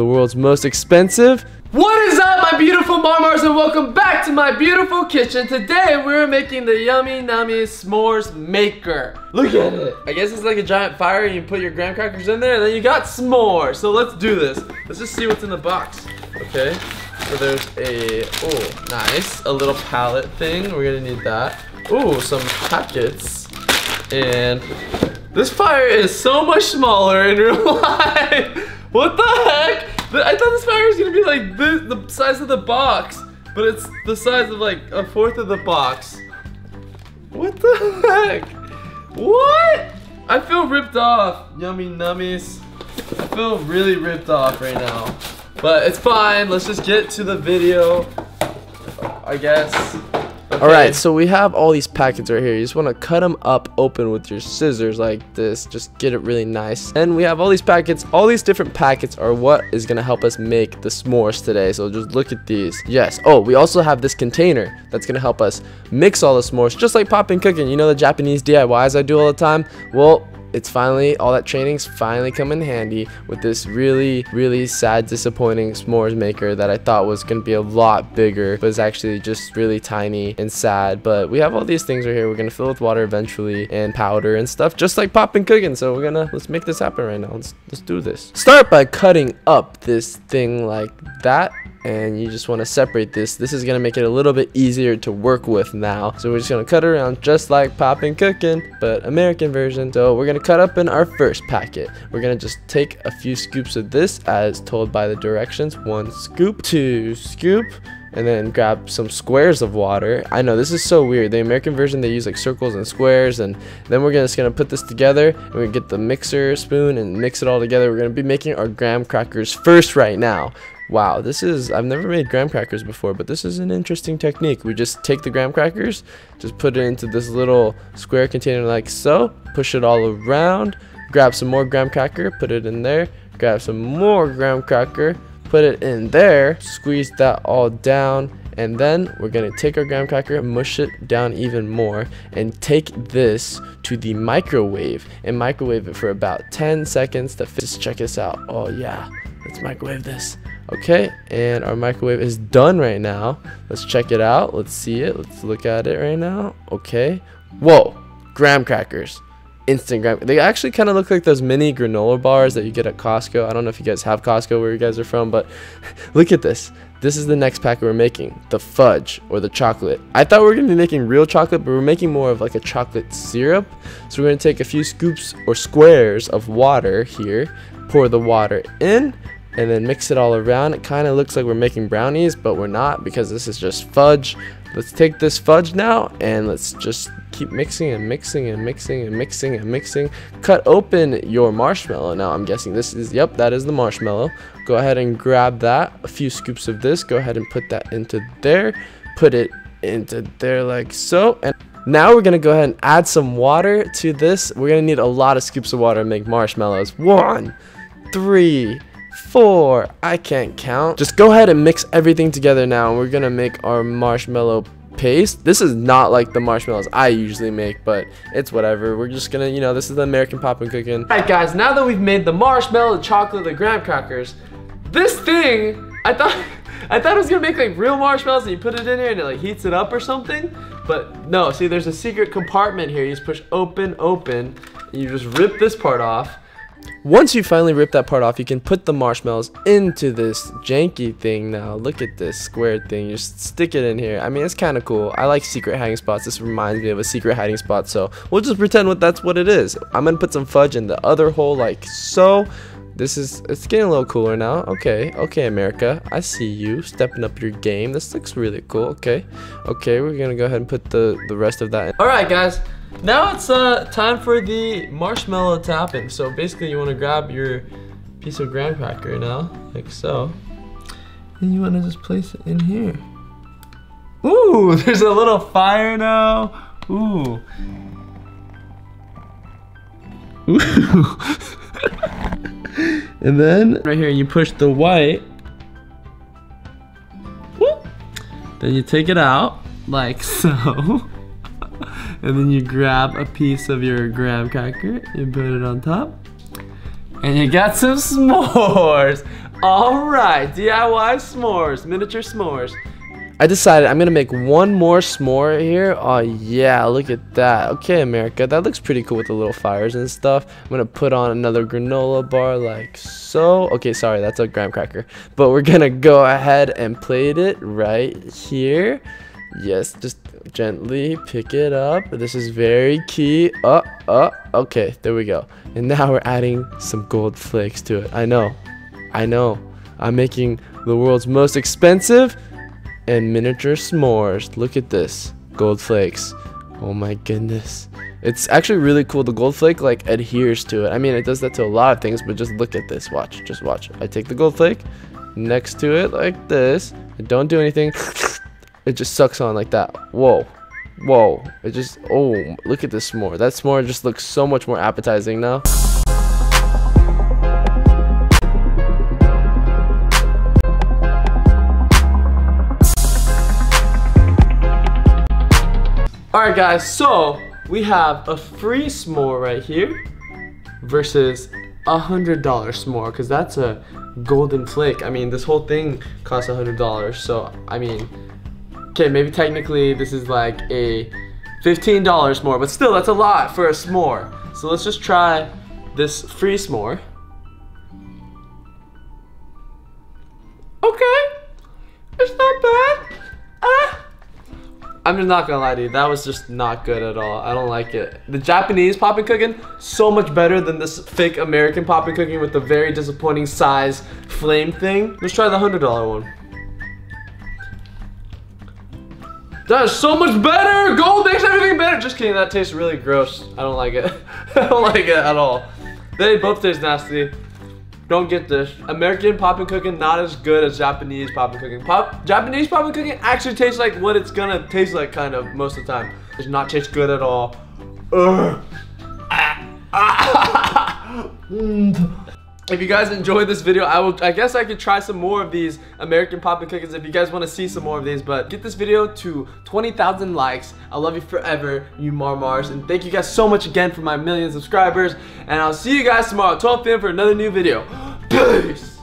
The world's most expensive. What is up, my beautiful marmars, and welcome back to my beautiful kitchen. Today, we're making the Yummy Nummy S'mores Maker. Look at it. I guess it's like a giant fire, and you put your graham crackers in there, and then you got s'mores. So let's do this. Let's just see what's in the box. Okay. So there's a, oh, nice, a little palette thing. We're gonna need that. Ooh, some packets. And this fire is so much smaller in real life. What the? I thought this fire was gonna be like this, the size of the box, but it's the size of like a fourth of the box. What the heck? What? I feel ripped off, yummy nummies. I feel really ripped off right now. But it's fine, let's just get to the video, I guess. All right, so we have all these packets right here. You just want to cut them up open with your scissors like this. Just get it really nice. And we have all these packets. All these different packets are what is going to help us make the s'mores today. So just look at these. Yes. Oh, we also have this container that's going to help us mix all the s'mores, just like popping cooking. You know the Japanese DIYs I do all the time? Well, it's finally all that training's finally come in handy with this really really sad disappointing s'mores maker that I thought was gonna be a lot bigger but it's actually just really tiny and sad. But we have all these things right here. We're gonna fill with water eventually and powder and stuff just like popping cooking so we're gonna let's make this happen right now. Let's let's do this. Start by cutting up this thing like that and you just want to separate this this is going to make it a little bit easier to work with now so we're just going to cut around just like popping cooking but American version so we're going to cut up in our first packet we're going to just take a few scoops of this as told by the directions one scoop two scoop and then grab some squares of water. I know this is so weird. The American version they use like circles and squares and then we're just gonna put this together and we get the mixer spoon and mix it all together. We're gonna be making our graham crackers first right now. Wow, this is, I've never made graham crackers before, but this is an interesting technique. We just take the graham crackers, just put it into this little square container like so, push it all around, grab some more graham cracker, put it in there, grab some more graham cracker, put it in there, squeeze that all down, and then we're gonna take our graham cracker, mush it down even more, and take this to the microwave and microwave it for about 10 seconds to just check this out. Oh yeah, let's microwave this. Okay, and our microwave is done right now. Let's check it out. Let's see it. Let's look at it right now. Okay. Whoa, graham crackers. Instant graham. They actually kind of look like those mini granola bars that you get at Costco. I don't know if you guys have Costco where you guys are from, but look at this. This is the next pack we're making, the fudge or the chocolate. I thought we were going to be making real chocolate, but we're making more of like a chocolate syrup. So we're going to take a few scoops or squares of water here, pour the water in, and then mix it all around. It kind of looks like we're making brownies, but we're not because this is just fudge. Let's take this fudge now and let's just keep mixing and mixing and mixing and mixing and mixing. Cut open your marshmallow. Now I'm guessing this is, yep, that is the marshmallow. Go ahead and grab that, a few scoops of this. Go ahead and put that into there. Put it into there like so. And now we're gonna go ahead and add some water to this. We're gonna need a lot of scoops of water to make marshmallows. One, three, four. I can't count. Just go ahead and mix everything together now. And we're going to make our marshmallow paste. This is not like the marshmallows I usually make, but it's whatever. We're just gonna, you know, this is the American poppin' cooking. Alright guys, now that we've made the marshmallow, the chocolate, the graham crackers, this thing, I thought I thought it was gonna make like real marshmallows and you put it in here and it like heats it up or something. But no, see there's a secret compartment here. You just push open, open, and you just rip this part off once you finally rip that part off, you can put the marshmallows into this janky thing now. Look at this square thing. You just stick it in here. I mean, it's kind of cool. I like secret hiding spots. This reminds me of a secret hiding spot, so we'll just pretend what that's what it is. I'm going to put some fudge in the other hole like so. This is, it's getting a little cooler now. Okay, okay, America. I see you stepping up your game. This looks really cool. Okay, okay, we're going to go ahead and put the, the rest of that in. All right, guys. Now it's uh, time for the marshmallow tapping. So basically you want to grab your piece of graham cracker now, like so. And you want to just place it in here. Ooh, there's a little fire now. Ooh. Ooh. and then right here you push the white. Then you take it out like so and then you grab a piece of your graham cracker, you put it on top, and you got some s'mores. All right, DIY s'mores, miniature s'mores. I decided I'm gonna make one more s'more here. Oh yeah, look at that. Okay, America, that looks pretty cool with the little fires and stuff. I'm gonna put on another granola bar like so. Okay, sorry, that's a graham cracker. But we're gonna go ahead and plate it right here. Yes, just gently pick it up. This is very key. Uh, uh, okay, there we go. And now we're adding some gold flakes to it. I know, I know. I'm making the world's most expensive and miniature s'mores. Look at this. Gold flakes. Oh my goodness. It's actually really cool. The gold flake like adheres to it. I mean, it does that to a lot of things, but just look at this. Watch. Just watch. I take the gold flake next to it like this. I don't do anything. It just sucks on like that. Whoa. Whoa. It just, oh, look at this s'more. That s'more just looks so much more appetizing now. Alright guys, so we have a free s'more right here versus a hundred dollar s'more because that's a golden flake. I mean, this whole thing costs a hundred dollars. So, I mean, okay, maybe technically this is like a $15 s'more, but still that's a lot for a s'more. So let's just try this free s'more. I'm just not gonna lie to you, that was just not good at all. I don't like it. The Japanese popping cooking, so much better than this fake American popping cooking with the very disappointing size flame thing. Let's try the $100 one. That is so much better! Gold makes everything better! Just kidding, that tastes really gross. I don't like it. I don't like it at all. They both taste nasty. Don't get this. American poppin' cooking not as good as Japanese poppin' cooking. Pop Japanese poppin' cooking actually tastes like what it's gonna taste like kind of most of the time. It does not taste good at all. Ugh. Ah. Ah. Mm. If you guys enjoyed this video, I will. I guess I could try some more of these American poppin' cookies if you guys want to see some more of these. But get this video to 20,000 likes. I love you forever, you Marmars. And thank you guys so much again for my million subscribers. And I'll see you guys tomorrow at 12 p.m. for another new video. Peace!